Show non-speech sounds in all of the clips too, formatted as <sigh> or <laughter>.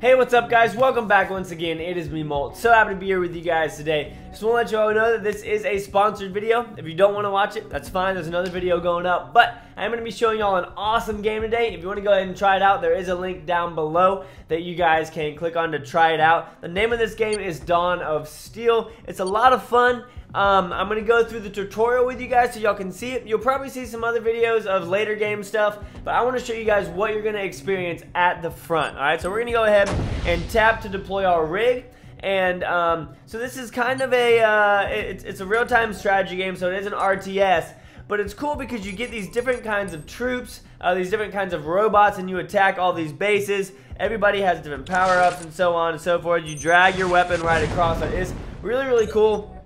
Hey, what's up guys? Welcome back once again. It is me, Molt. So happy to be here with you guys today. Just want to let you all know that this is a sponsored video. If you don't want to watch it, that's fine. There's another video going up. But I'm going to be showing y'all an awesome game today. If you want to go ahead and try it out, there is a link down below that you guys can click on to try it out. The name of this game is Dawn of Steel. It's a lot of fun. Um, I'm going to go through the tutorial with you guys so y'all can see it. You'll probably see some other videos of later game stuff, but I want to show you guys what you're going to experience at the front. Alright, so we're going to go ahead and tap to deploy our rig. And um, so this is kind of a, uh, it's, it's a real-time strategy game, so it is an RTS. But it's cool because you get these different kinds of troops, uh, these different kinds of robots, and you attack all these bases. Everybody has different power-ups and so on and so forth. You drag your weapon right across. It's really, really cool.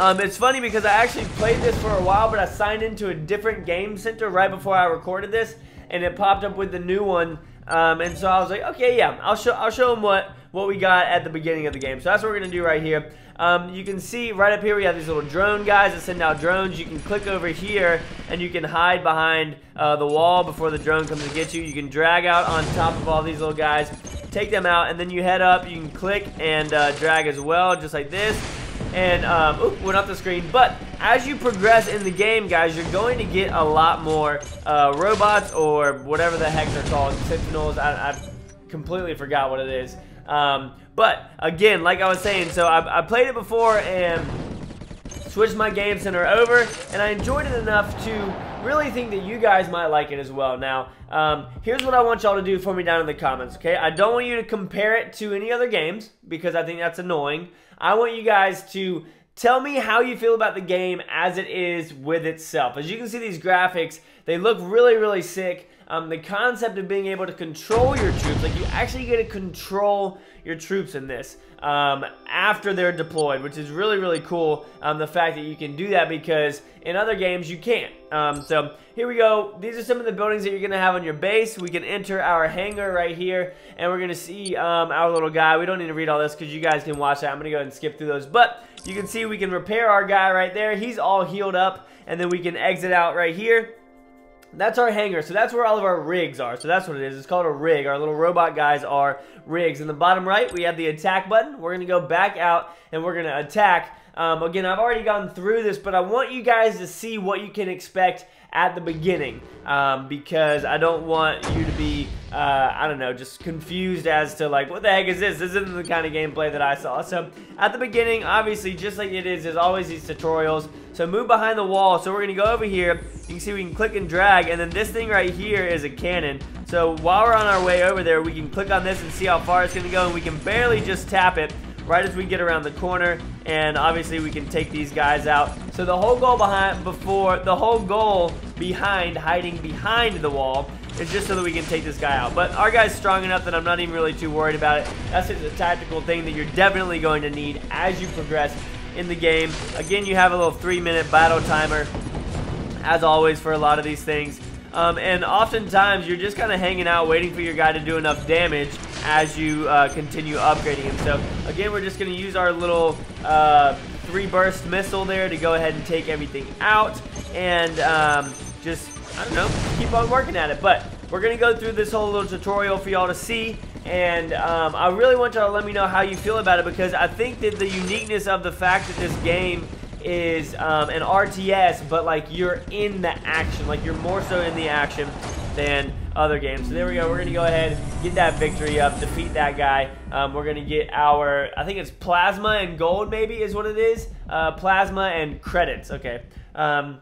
Um, it's funny because I actually played this for a while, but I signed into a different game center right before I recorded this, and it popped up with the new one. Um, and so I was like, okay, yeah, I'll show I'll show them what what we got at the beginning of the game. So that's what we're gonna do right here. Um, you can see right up here we have these little drone guys that send out drones. You can click over here and you can hide behind uh, the wall before the drone comes to get you. You can drag out on top of all these little guys, take them out, and then you head up. You can click and uh, drag as well, just like this and um, oop, went off the screen. But as you progress in the game, guys, you're going to get a lot more uh, robots or whatever the heck they're called, sentinels. I, I completely forgot what it is. Um, but again, like I was saying, so I, I played it before and switched my game center over, and I enjoyed it enough to really think that you guys might like it as well. Now, um, here's what I want y'all to do for me down in the comments, okay? I don't want you to compare it to any other games because I think that's annoying. I want you guys to tell me how you feel about the game as it is with itself. As you can see these graphics, they look really, really sick. Um, the concept of being able to control your troops, like you actually get to control your troops in this um, after they're deployed, which is really, really cool. Um, the fact that you can do that because in other games you can't. Um, so here we go. These are some of the buildings that you're going to have on your base. We can enter our hangar right here, and we're going to see um, our little guy. We don't need to read all this because you guys can watch that. I'm going to go ahead and skip through those. But you can see we can repair our guy right there. He's all healed up, and then we can exit out right here. That's our hangar. So that's where all of our rigs are. So that's what it is. It's called a rig. Our little robot guys are rigs. In the bottom right, we have the attack button. We're going to go back out and we're going to attack. Um, again, I've already gone through this, but I want you guys to see what you can expect at the beginning um, because I don't want you to be, uh, I don't know, just confused as to like, what the heck is this? This isn't the kind of gameplay that I saw. So at the beginning, obviously, just like it is, there's always these tutorials. So move behind the wall. So we're going to go over here. You can see we can click and drag, and then this thing right here is a cannon. So while we're on our way over there, we can click on this and see how far it's going to go, and we can barely just tap it right as we get around the corner and obviously we can take these guys out. So the whole goal behind before the whole goal behind hiding behind the wall is just so that we can take this guy out. But our guy's strong enough that I'm not even really too worried about it. That's just a tactical thing that you're definitely going to need as you progress in the game. Again you have a little three minute battle timer as always for a lot of these things. Um, and oftentimes you're just kind of hanging out waiting for your guy to do enough damage as you uh, continue upgrading him. So again, we're just going to use our little uh, three burst missile there to go ahead and take everything out and um, just, I don't know, keep on working at it. But we're going to go through this whole little tutorial for y'all to see and um, I really want y'all to let me know how you feel about it because I think that the uniqueness of the fact that this game is um, an RTS, but like you're in the action, like you're more so in the action than other games. So there we go. We're going to go ahead, get that victory up, defeat that guy. Um, we're going to get our, I think it's plasma and gold maybe is what it is. Uh, plasma and credits. Okay. Um,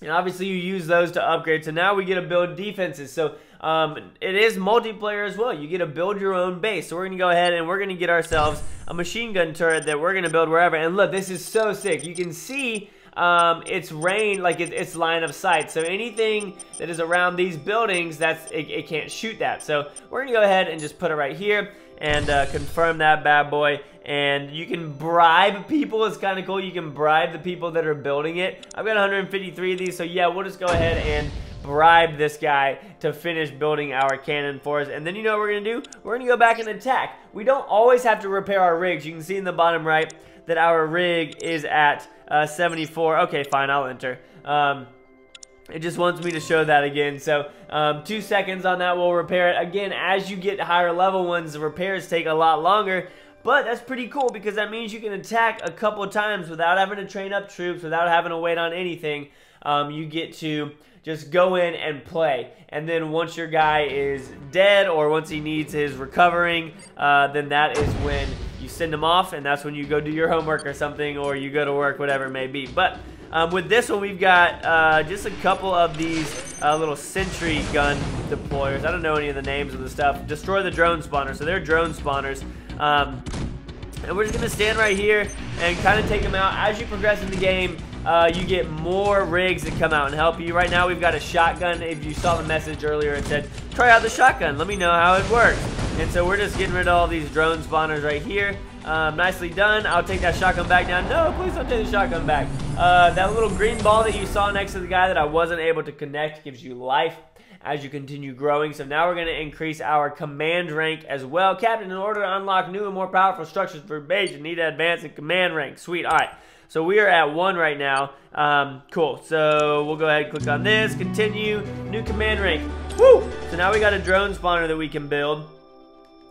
and obviously you use those to upgrade. So now we get to build defenses. So um, it is multiplayer as well. You get to build your own base. So we're going to go ahead and we're going to get ourselves a machine gun turret that we're going to build wherever. And look, this is so sick. You can see um, it's rain, like it, it's line of sight. So anything that is around these buildings, that's it, it can't shoot that. So we're to go ahead and just put it right here and uh, confirm that bad boy. And you can bribe people. It's kind of cool. You can bribe the people that are building it. I've got 153 of these. So yeah, we'll just go ahead and bribe this guy to finish building our cannon for us. And then you know what we're going to do? We're going to go back and attack. We don't always have to repair our rigs. You can see in the bottom right that our rig is at uh, 74. Okay, fine, I'll enter. Um, it just wants me to show that again. So um, two seconds on that will repair it. Again, as you get higher level ones, the repairs take a lot longer. But that's pretty cool because that means you can attack a couple times without having to train up troops, without having to wait on anything. Um, you get to just go in and play. And then once your guy is dead or once he needs his recovering, uh, then that is when you send them off and that's when you go do your homework or something or you go to work, whatever it may be. But um, with this one, we've got uh, just a couple of these uh, little sentry gun deployers. I don't know any of the names of the stuff. Destroy the drone spawner. So they're drone spawners. Um, and we're just going to stand right here and kind of take them out. As you progress in the game, uh, you get more rigs that come out and help you. Right now, we've got a shotgun. If you saw the message earlier, it said, try out the shotgun. Let me know how it works. And so we're just getting rid of all these drone spawners right here. Um, nicely done. I'll take that shotgun back down. No, please don't take the shotgun back. Uh, that little green ball that you saw next to the guy that I wasn't able to connect gives you life as you continue growing. So now we're going to increase our command rank as well. Captain, in order to unlock new and more powerful structures for base, you need to advance in command rank. Sweet. All right. So we are at one right now. Um, cool. So we'll go ahead and click on this. Continue. New command rank. Woo! So now we got a drone spawner that we can build.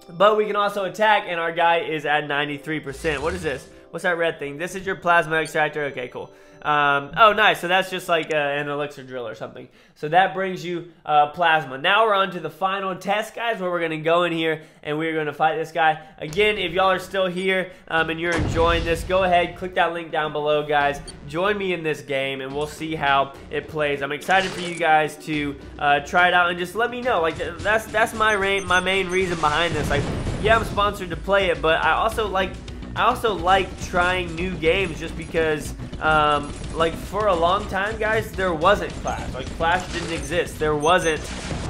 But we can also attack, and our guy is at 93%. What is this? What's that red thing? This is your plasma extractor. Okay, cool. Um, oh, nice. So that's just like uh, an elixir drill or something. So that brings you uh, plasma. Now we're on to the final test, guys, where we're going to go in here and we're going to fight this guy. Again, if y'all are still here um, and you're enjoying this, go ahead, click that link down below, guys. Join me in this game and we'll see how it plays. I'm excited for you guys to uh, try it out and just let me know. Like, that's that's my, my main reason behind this. Like, yeah, I'm sponsored to play it, but I also like I also like trying new games just because, um, like, for a long time, guys, there wasn't Clash. Like, Clash didn't exist. There wasn't,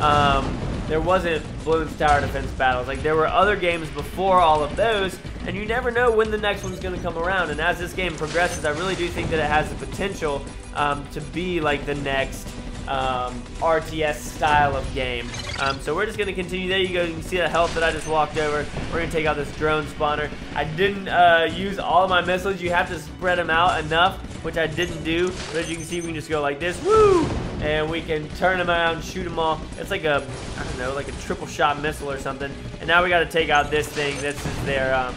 um, there wasn't Bloons Tower Defense Battles. Like, there were other games before all of those, and you never know when the next one's to come around. And as this game progresses, I really do think that it has the potential um, to be, like, the next um, RTS style of game. Um, so we're just going to continue. There you go. You can see the health that I just walked over. We're going to take out this drone spawner. I didn't uh, use all of my missiles. You have to spread them out enough, which I didn't do. But as you can see, we can just go like this. Woo! And we can turn them and shoot them all. It's like a, I don't know, like a triple shot missile or something. And now we got to take out this thing. This is their, um,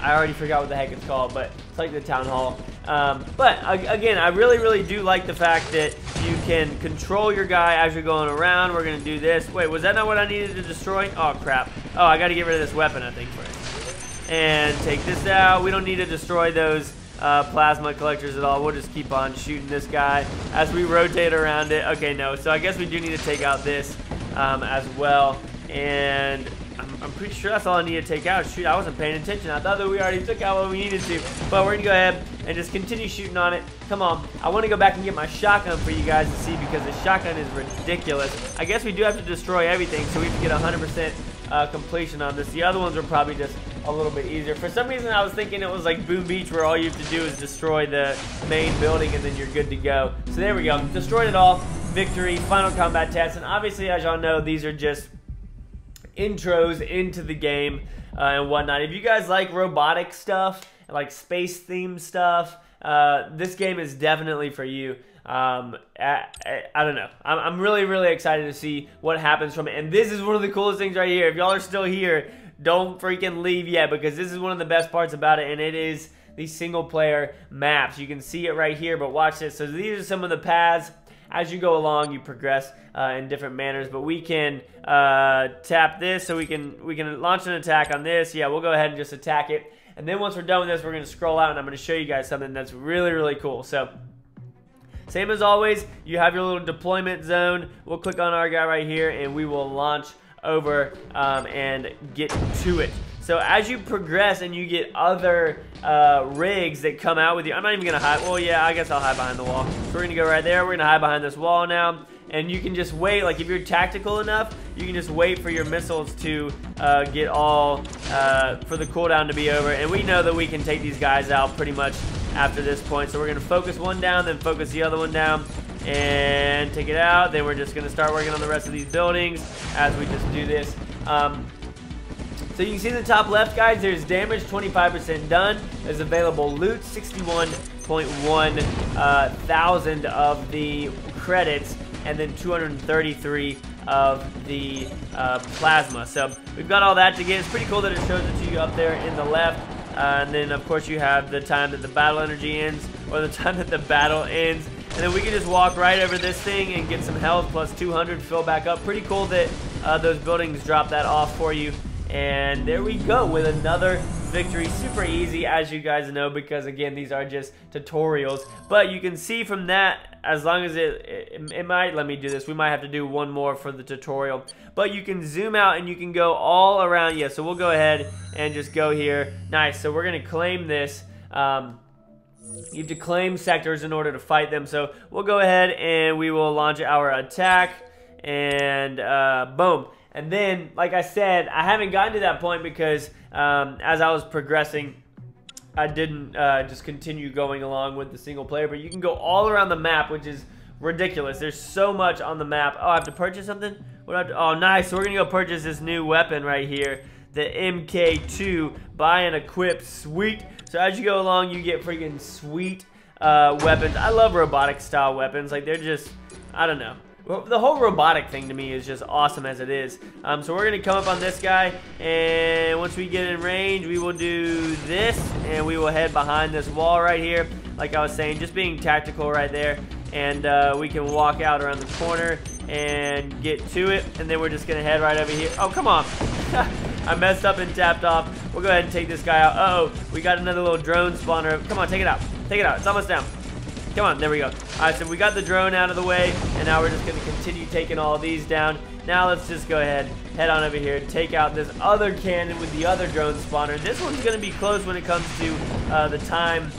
I already forgot what the heck it's called, but it's like the town hall. Um, but again, I really, really do like the fact that can control your guy as you're going around. We're going to do this. Wait, was that not what I needed to destroy? Oh, crap. Oh, I got to get rid of this weapon, I think, first. And take this out. We don't need to destroy those uh, plasma collectors at all. We'll just keep on shooting this guy as we rotate around it. Okay, no. So I guess we do need to take out this um, as well. And I'm, I'm, pretty sure that's all I need to take out. Shoot, I wasn't paying attention. I thought that we already took out what we needed to. But we're going to go ahead and just continue shooting on it. Come on. I want to go back and get my shotgun for you guys to see because the shotgun is ridiculous. I guess we do have to destroy everything so we can get 100% uh, completion on this. The other ones are probably just a little bit easier. For some reason, I was thinking it was like Boom Beach where all you have to do is destroy the main building and then you're good to go. So there we go. Destroyed it all. Victory, final combat test. And obviously, as y'all know, these are just intros into the game uh, and whatnot. If you guys like robotic stuff, like space theme stuff, uh, this game is definitely for you. Um, I, I, I, don't know. I'm, I'm really, really excited to see what happens from it. And this is one of the coolest things right here. If y'all are still here, don't freaking leave yet because this is one of the best parts about it. And it is the single player maps. You can see it right here, but watch this. So these are some of the paths as you go along, you progress uh, in different manners. But we can uh, tap this, so we can we can launch an attack on this. Yeah, we'll go ahead and just attack it. And then once we're done with this, we're going to scroll out, and I'm going to show you guys something that's really, really cool. So same as always, you have your little deployment zone. We'll click on our guy right here, and we will launch over um, and get to it. So as you progress and you get other uh, rigs that come out with you, I'm not even going to hide. Well, yeah, I guess I'll hide behind the wall. So we're going to go right there. We're going to hide behind this wall now. And you can just wait, like if you're tactical enough, you can just wait for your missiles to uh, get all, uh, for the cooldown to be over. And we know that we can take these guys out pretty much after this point. So we're to focus one down, then focus the other one down and take it out. Then we're just to start working on the rest of these buildings as we just do this. Um, so you can see in the top left, guys, there's damage 25% done. There's available loot, 61.1 uh, thousand of the credits and then 233 of the uh, plasma. So we've got all that to get. It's pretty cool that it shows it to you up there in the left. Uh, and then, of course, you have the time that the battle energy ends or the <laughs> time that the battle ends. And then we can just walk right over this thing and get some health plus 200, fill back up. Pretty cool that uh, those buildings drop that off for you. And there we go with another victory. Super easy, as you guys know, because again, these are just tutorials. But you can see from that, as long as it, it, it, might let me do this, we might have to do one more for the tutorial. But you can zoom out and you can go all around. Yeah, so we'll go ahead and just go here. Nice, so we're to claim this. Um, you have to claim sectors in order to fight them. So we'll go ahead and we will launch our attack. And uh, boom. And then, like I said, I haven't gotten to that point because um, as I was progressing, I didn't uh, just continue going along with the single player. But you can go all around the map, which is ridiculous. There's so much on the map. Oh, I have to purchase something? What to, oh, nice. We're going to go purchase this new weapon right here. The MK2. Buy and equip. Sweet. So as you go along, you get freaking sweet uh, weapons. I love robotic style weapons. Like, they're just, I don't know. The whole robotic thing to me is just awesome as it is. Um, so we're going to come up on this guy, and once we get in range, we will do this, and we will head behind this wall right here. Like I was saying, just being tactical right there. And uh, we can walk out around the corner and get to it, and then we're just going to head right over here. Oh, come on. <laughs> I messed up and tapped off. We'll go ahead and take this guy out. Uh oh we got another little drone spawner. Come on, take it out. Take it out. It's almost down. Come on, there we go. All right, so we got the drone out of the way, and now we're just going to continue taking all these down. Now let's just go ahead, head on over here, take out this other cannon with the other drone spawner. This one's going to be close when it comes to uh, the time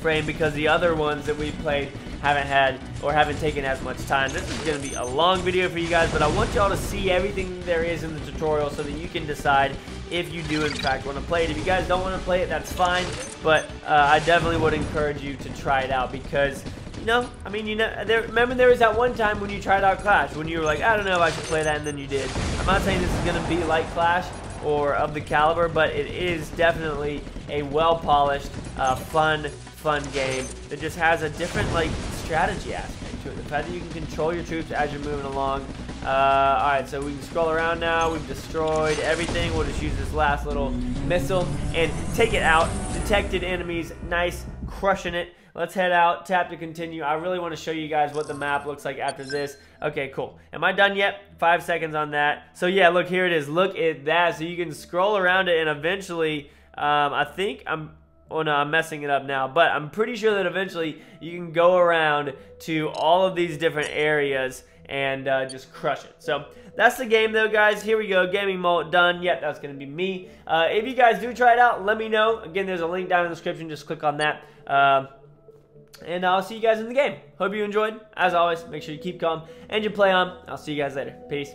frame because the other ones that we played haven't had or haven't taken as much time. This is going to be a long video for you guys, but I want y'all to see everything there is in the tutorial so that you can decide if you do in fact want to play it. If you guys don't want to play it, that's fine, but uh, I definitely would encourage you to try it out because you know, I mean, you know, there, remember there was that one time when you tried out Clash, when you were like, I don't know if I should play that, and then you did. I'm not saying this is going to be like Clash or of the caliber, but it is definitely a well-polished, uh, fun, fun game that just has a different, like, strategy aspect to it. The fact that you can control your troops as you're moving along, uh, Alright, so we can scroll around now. We've destroyed everything. We'll just use this last little missile and take it out. Detected enemies. Nice. Crushing it. Let's head out. Tap to continue. I really want to show you guys what the map looks like after this. Okay, cool. Am I done yet? Five seconds on that. So yeah, look, here it is. Look at that. So you can scroll around it and eventually, um, I think I'm Oh no, I'm messing it up now. But I'm pretty sure that eventually you can go around to all of these different areas and uh, just crush it. So that's the game though, guys. Here we go. Gaming mode done. Yep, that's to be me. Uh, if you guys do try it out, let me know. Again, there's a link down in the description. Just click on that. Uh, and I'll see you guys in the game. Hope you enjoyed. As always, make sure you keep calm and you play on. I'll see you guys later. Peace.